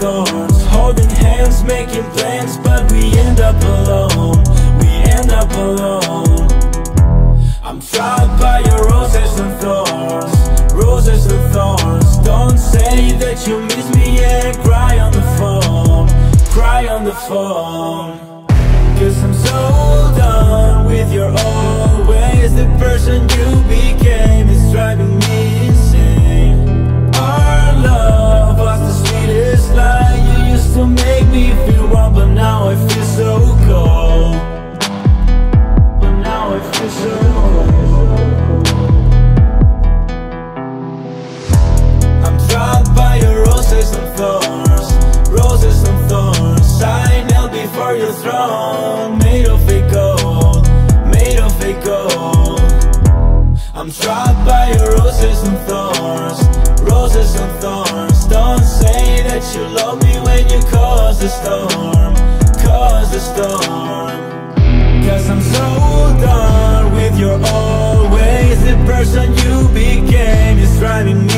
thorns. Holding hands, making plans But we end up alone. We end up alone. I'm trapped by your roses and thorns Roses and thorns. Don't say that you miss me, yeah Cry on the phone Cry on the phone. Cause I'm so your Made of fake gold Made of fake gold. I'm trapped by your roses and thorns Roses and thorns. Don't say that you love me when you cause the storm Cause the storm. Cause I'm so done with your always. The person you became is driving me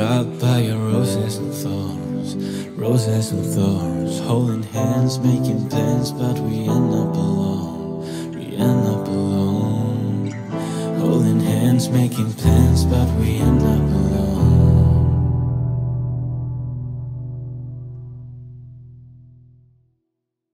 by your roses and thorns Roses and thorns Holding hands, making plans But we end up alone We end up alone. Holding hands, making plans But we end up alone